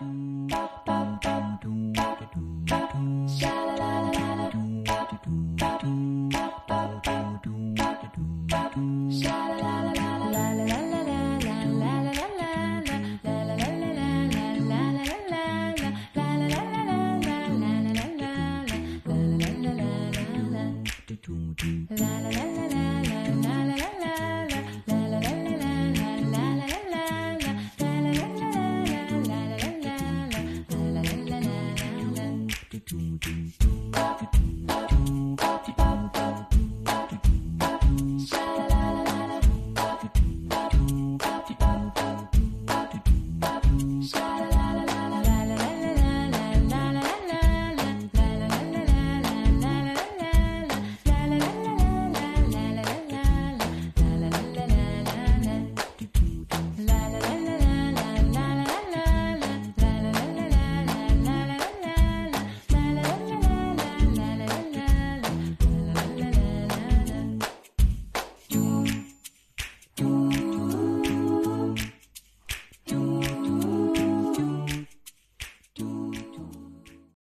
Bye. do do do do do do